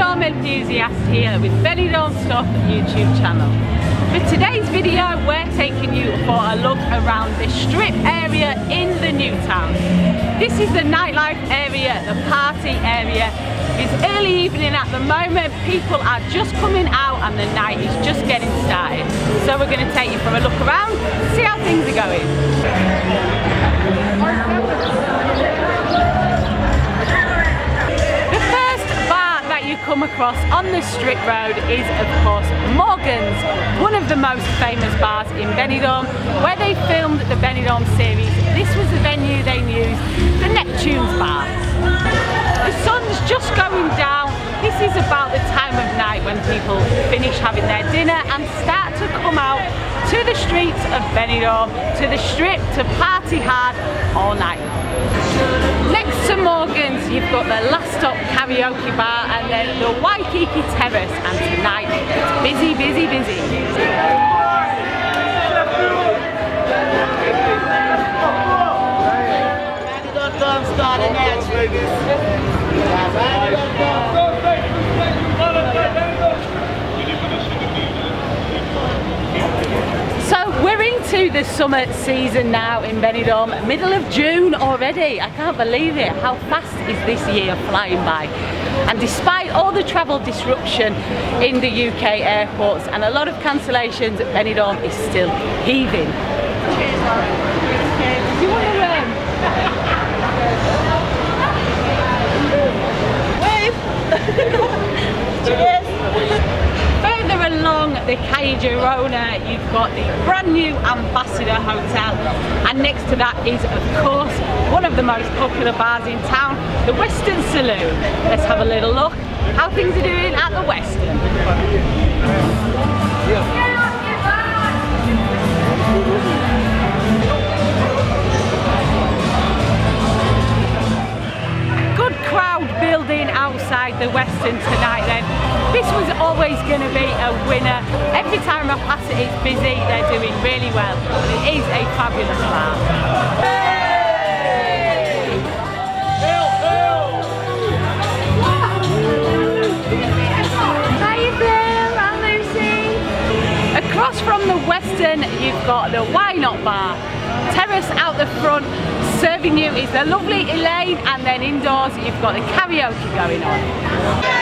Benidorm enthusiast here with Benidorm Stuff YouTube channel. For today's video we're taking you for a look around the strip area in the new town. This is the nightlife area, the party area. It's early evening at the moment, people are just coming out and the night is just getting started. So we're going to take you for a look around, see how things are going. Come across on the strip road is of course Morgan's, one of the most famous bars in Benidorm where they filmed the Benidorm series. This was the venue they used, the Neptune's bar. The sun's just going down. This is about the time of night when people finish having their dinner and start to come out to the streets of Benidorm, to the strip to party hard all night. Next to Morgan's you've got the Last Stop Karaoke Bar and then the Waikiki Terrace and tonight it's busy, busy, busy. starting So we're into the summer season now in Benidorm, middle of June already. I can't believe it. How fast is this year flying by? And despite all the travel disruption in the UK airports and a lot of cancellations, Benidorm is still heaving. Do you want to um, Further along the Calle Girona, you've got the brand new Ambassador Hotel, and next to that is, of course, one of the most popular bars in town, the Western Saloon. Let's have a little look how things are doing at the Western. Good crowd building outside the Western tonight then. This was always going to be a winner. Every time I pass it, it's busy. They're doing really well. It is a fabulous bar. How you? I'm Lucy. Across from the Western, you've got the Why Not Bar. Terrace out the front, serving you is the lovely Elaine, and then indoors you've got the karaoke going on.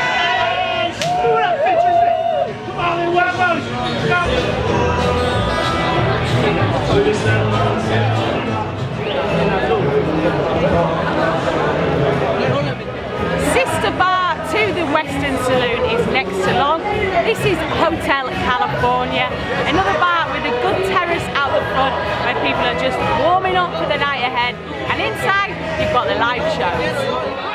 Sister bar to the Western Saloon is next along. This is Hotel California, another bar with a good terrace out the front where people are just warming up for the night ahead. And inside, you've got the live shows.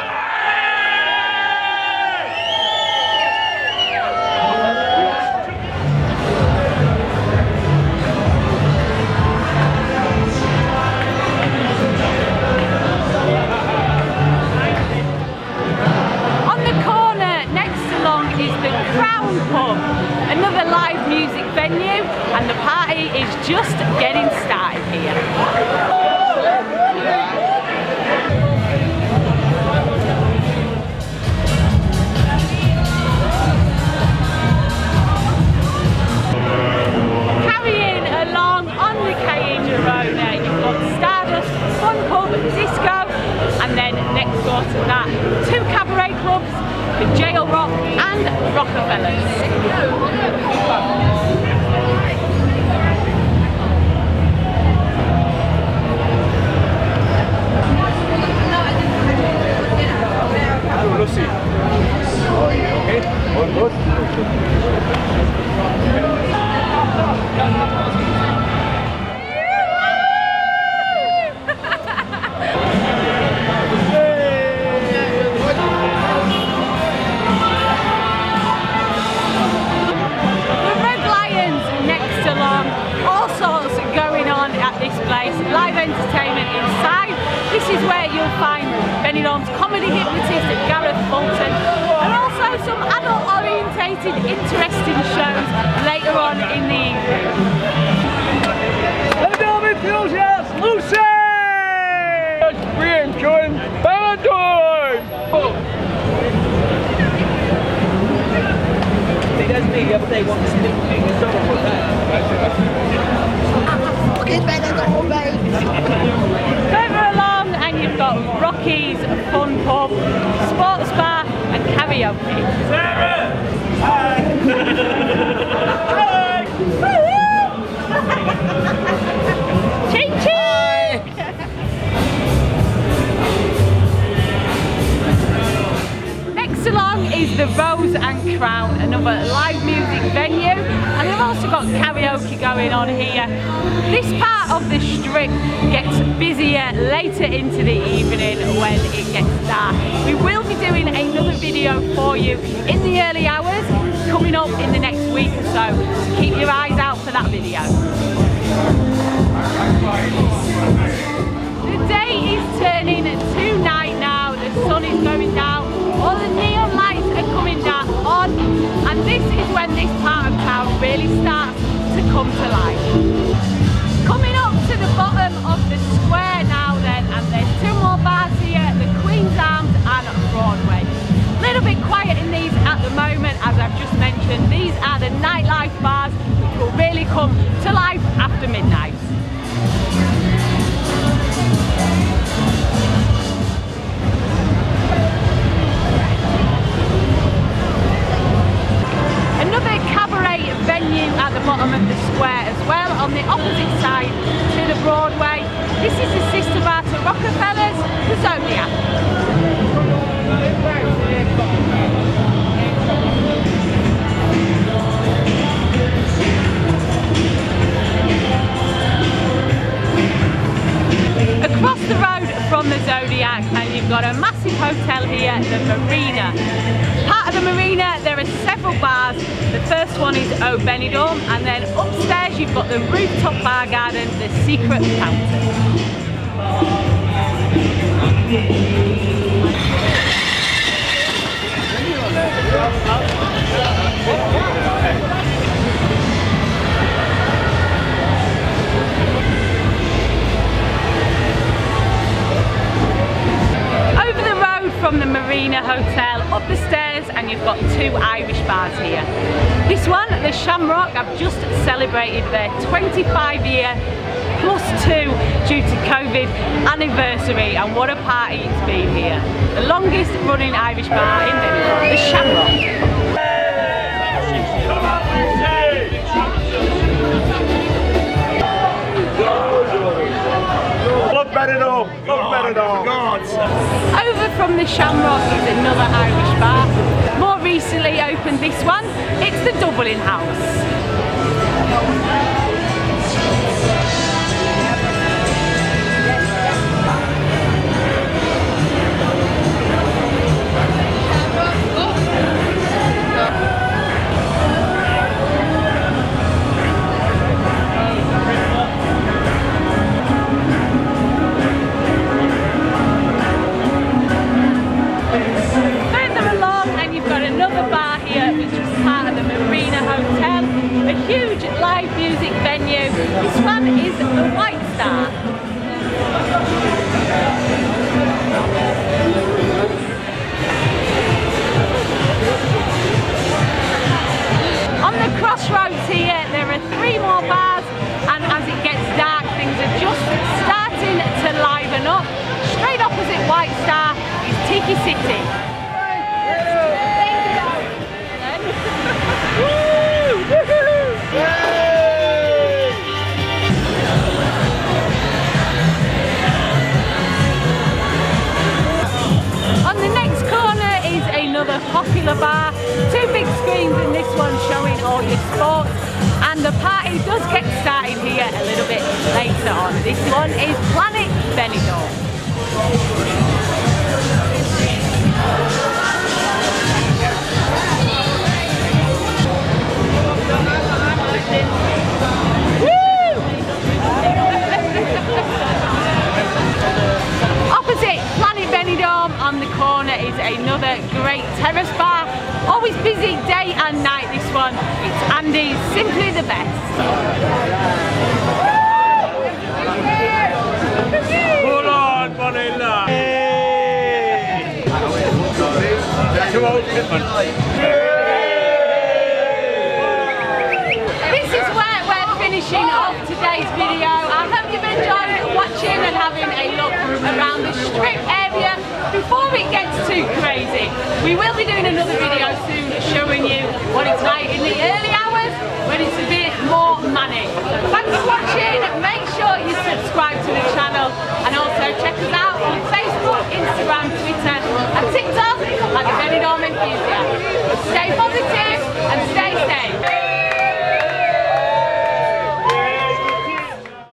The Jail Rock and Rockefellers. Lucy. Okay? All good? live entertainment inside. This is where you'll find Benidorm's comedy hypnotist and Gareth Fulton and also some adult orientated interesting shows later on in the evening. Hey Norman Fuels, yes, Lucy! We're enjoying Valentine's! Oh. See, that's me, the gets busier later into the evening when it gets dark. We will be doing another video for you in the early hours coming up in the next week or so, keep your eyes out for that video. The day is turning to night now, the sun is going down, all the neon lights are coming down on, and this is when this part of town really starts to come to life. Just mentioned. These are the and you've got a massive hotel here, the Marina. Part of the Marina there are several bars. The first one is O Benidorm and then upstairs you've got the rooftop bar garden, the Secret Fountain. Hotel, up the stairs, and you've got two Irish bars here. This one, the Shamrock, I've just celebrated their 25 year plus two due to COVID anniversary, and what a party it's been here. The longest running Irish bar in Liverpool, the Shamrock. Love Benidorm! Love Benidorm! Over from the Shamrock is another Irish bar. More recently opened this one. It's the Dublin House. On the next corner is another popular bar. Two big screens and this one showing all your sports. And the party does get started here a little bit later on. This one is Planet Benidorm. and night this one. It's Andy's simply the best. Hold on, Bonilla. This is where we're finishing off today's video. I hope you've enjoyed watching and having a look around the strip area before it gets too crazy, we will be doing another video soon showing you what it's like in the early